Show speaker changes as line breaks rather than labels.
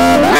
Love